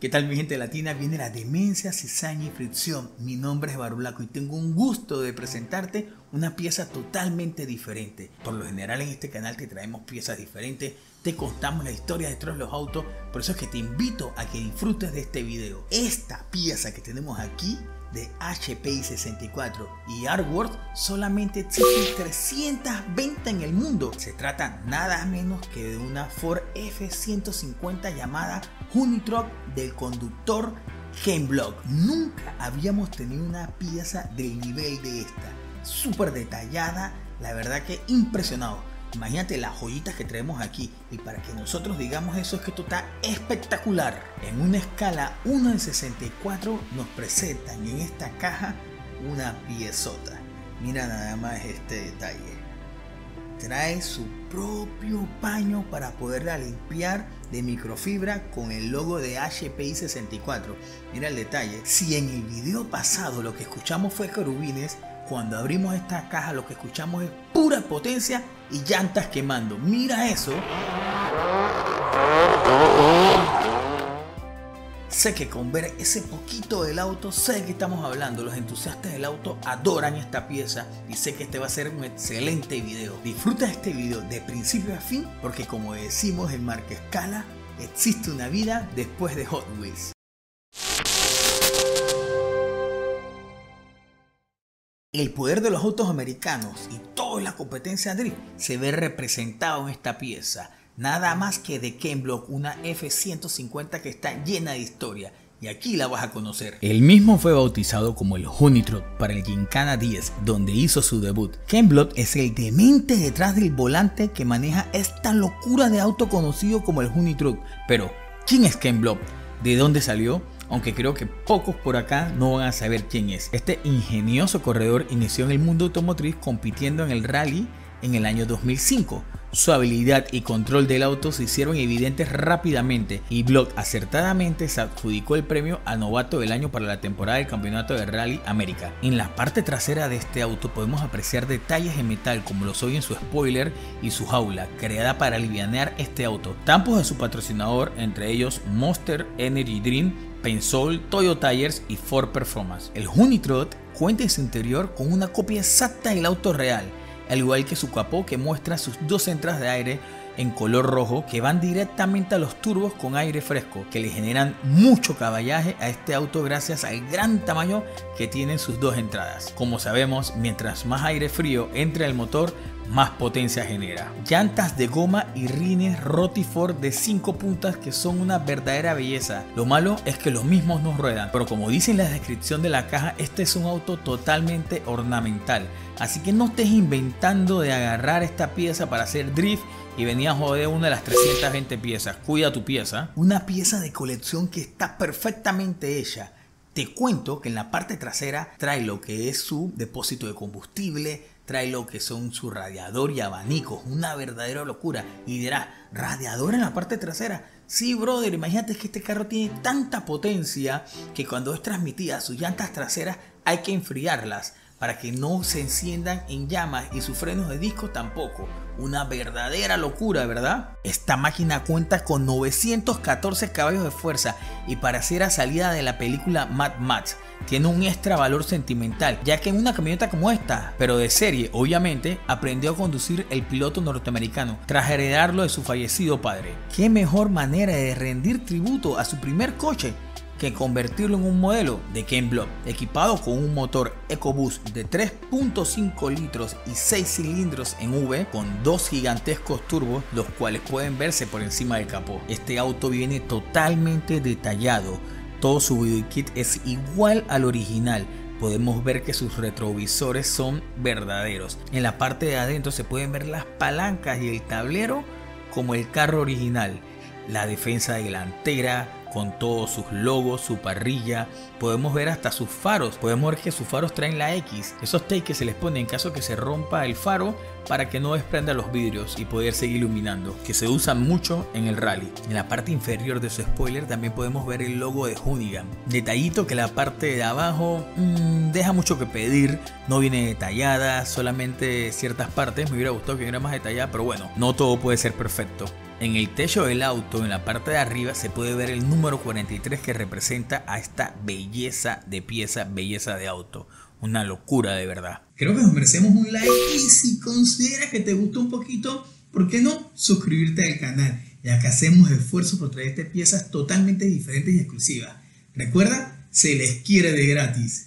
¿Qué tal mi gente latina? Viene la demencia, cizaña y fricción. Mi nombre es Barulaco y tengo un gusto de presentarte una pieza totalmente diferente. Por lo general en este canal te traemos piezas diferentes, te contamos la historia detrás de los autos, por eso es que te invito a que disfrutes de este video. Esta pieza que tenemos aquí de HPI 64 y Artwork solamente existen 320 en el mundo. Se trata nada menos que de una Ford F-150 llamada Hunitruck del conductor Block. Nunca habíamos tenido una pieza del nivel de esta. Súper detallada, la verdad que impresionado. Imagínate las joyitas que traemos aquí y para que nosotros digamos eso es que esto está espectacular. En una escala 1 en 64 nos presentan en esta caja una piezota. Mira nada más este detalle. Trae su propio paño para poderla limpiar de microfibra con el logo de HPI 64. Mira el detalle. Si en el video pasado lo que escuchamos fue querubines, cuando abrimos esta caja lo que escuchamos es pura potencia y llantas quemando. Mira eso. Sé que con ver ese poquito del auto, sé de qué estamos hablando. Los entusiastas del auto adoran esta pieza y sé que este va a ser un excelente video. Disfruta este video de principio a fin porque como decimos en marca escala, existe una vida después de Hot Wheels. El poder de los autos americanos y toda la competencia drift se ve representado en esta pieza. Nada más que de Ken Block, una F-150 que está llena de historia. Y aquí la vas a conocer. El mismo fue bautizado como el Honeytrot para el Gincana 10, donde hizo su debut. Ken Block es el demente detrás del volante que maneja esta locura de auto conocido como el Honeytrot. Pero, ¿quién es Ken Block? ¿De dónde salió? Aunque creo que pocos por acá no van a saber quién es. Este ingenioso corredor inició en el mundo automotriz compitiendo en el rally en el año 2005. Su habilidad y control del auto se hicieron evidentes rápidamente y Block acertadamente se adjudicó el premio a novato del año para la temporada del Campeonato de Rally América. En la parte trasera de este auto podemos apreciar detalles en metal como lo soy en su spoiler y su jaula, creada para aliviar este auto. Tampos de su patrocinador, entre ellos Monster Energy Dream, Pensol, Toyo Tires y Ford Performance. El Unitrot cuenta en su interior con una copia exacta del auto real, al igual que su capó que muestra sus dos entradas de aire en color rojo que van directamente a los turbos con aire fresco que le generan mucho caballaje a este auto gracias al gran tamaño que tienen sus dos entradas. Como sabemos, mientras más aire frío entre al motor, más potencia genera. Llantas de goma y rines Rotiford de 5 puntas que son una verdadera belleza. Lo malo es que los mismos no ruedan, pero como dice en la descripción de la caja, este es un auto totalmente ornamental. Así que no estés inventando de agarrar esta pieza para hacer drift y venía a joder una de las 320 piezas. Cuida tu pieza. Una pieza de colección que está perfectamente hecha. Te cuento que en la parte trasera trae lo que es su depósito de combustible, trae lo que son su radiador y abanicos, una verdadera locura. Y dirás, ¿radiador en la parte trasera? Sí, brother, imagínate que este carro tiene tanta potencia que cuando es transmitida sus llantas traseras hay que enfriarlas para que no se enciendan en llamas y sus frenos de disco tampoco. Una verdadera locura, ¿verdad? Esta máquina cuenta con 914 caballos de fuerza y para ser a salida de la película Mad Max tiene un extra valor sentimental, ya que en una camioneta como esta, pero de serie, obviamente, aprendió a conducir el piloto norteamericano tras heredarlo de su fallecido padre. ¿Qué mejor manera de rendir tributo a su primer coche que convertirlo en un modelo de Ken Block, equipado con un motor EcoBoost de 3.5 litros y 6 cilindros en V con dos gigantescos turbos, los cuales pueden verse por encima del capó. Este auto viene totalmente detallado, todo su video kit es igual al original, podemos ver que sus retrovisores son verdaderos. En la parte de adentro se pueden ver las palancas y el tablero como el carro original. La defensa delantera, con todos sus logos, su parrilla. Podemos ver hasta sus faros. Podemos ver que sus faros traen la X. Esos takes que se les pone en caso que se rompa el faro para que no desprenda los vidrios y poder seguir iluminando, que se usan mucho en el rally. En la parte inferior de su spoiler también podemos ver el logo de Hoonigan. Detallito que la parte de abajo mmm, deja mucho que pedir, no viene detallada, solamente ciertas partes. Me hubiera gustado que hubiera más detallada, pero bueno, no todo puede ser perfecto. En el techo del auto, en la parte de arriba, se puede ver el número 43 que representa a esta belleza de pieza, belleza de auto. Una locura de verdad. Creo que nos merecemos un like y si consideras que te gustó un poquito, ¿por qué no suscribirte al canal? Ya que hacemos esfuerzos por traerte piezas totalmente diferentes y exclusivas. Recuerda, se les quiere de gratis.